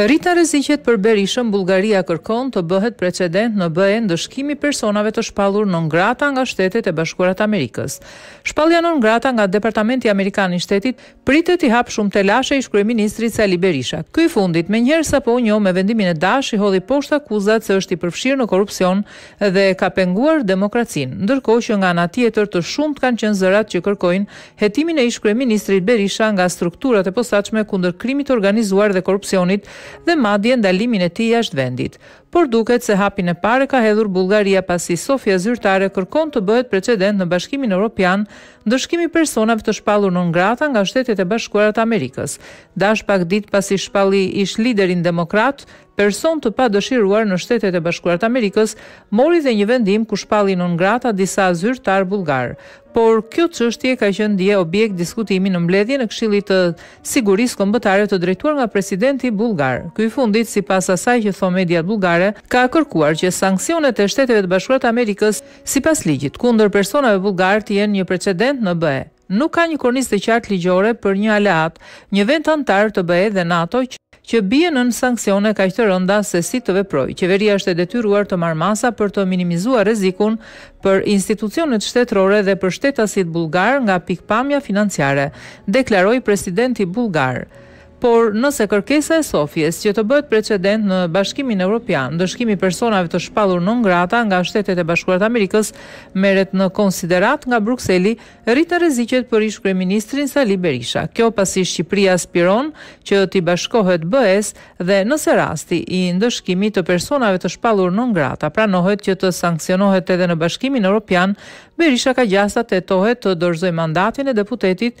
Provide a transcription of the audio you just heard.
Rriten rreziqet për Berishën, Bullgaria kërkon të bëhet precedent në BE ndëshkimi i personave të shpallur non grata nga Shtetet e Bashkuara të Amerikës. Shpallja non grata nga Departamenti Amerikan i Shtetit pritet t'i hapë shumë telashe ish-kryeministrit Sali Berisha. Ky i fundit, menjëherë sapo u njoh me vendimin e DASH, i hodhi poshtë akuzat se është i përfshirë në korrupsion dhe ka penguar demokracinë, ndërkohë që nga ana tjetër të shumtë kanë qenë zërat që kërkojnë hetimin e ish-kryeministrit Berisha nga strukturat e posaçme kundër krimit të organizuar dhe korrupsionit dhe madje ndalimin e tij jashtë vendit. Por duket se hapin e parë e ka hedhur Bullgaria pasi Sofia zyrtare kërkon të bëhet precedent në Bashkimin Europian ndëshkimi i personave të shpallur non grata nga Shtetet e Bashkuara të Amerikës. DASH pak ditë pasi shpalli ish-liderin demokrat, person të padëshiruar në Shtetet e Bashkuara të Amerikës, mori dhe një vendim ku shpalli non grata disa zyrtarë bullgarë. Por, kjo çështje ka qenë dje objekt diskutimi në mbledhjen e Këshillit të Sigurisë Kombëtare të drejtuar nga presidenti bullgar. Ky i fundit, sipas asaj që thonë mediat bullgare, ka kërkuar që sanksionet e Shteteve të Bashkuara të Amerikës, sipas ligjit, kundër personave bullgarë të jenë një precedent në BE. Nuk ka një kornizë të qartë ligjore për një aleat, një vend anëtar të BE dhe NATO që bie nën sanksione kaq të rënda se si të veprojë. Qeveria është e detyruar të marrë masa për të minimizuar rrezikun për institucionet shtetërore dhe për shtetasit bullgarë nga pikëpamja financiare, deklaroi presidenti bullgar. Por, nëse kërkesa e Sofjes që të bëhet precedent në Bashkimin Evropian, ndëshkimi i personave të shpallur non grata nga Shtetet e Bashkuara të Amerikës, merret në konsideratë nga Brukseli, rriten rreziqet për ish-kryeministrin Sali Berisha. Kjo pasi Shqipëria aspiron që t'i bashkohet BE-së dhe nëse rasti i ndëshkimit të personave të shpallur non grata pranohet që të sanksionohet edhe në Bashkimin Evropian, Berisha ka gjasa të detyrohet të dorëzojë mandatin e deputetit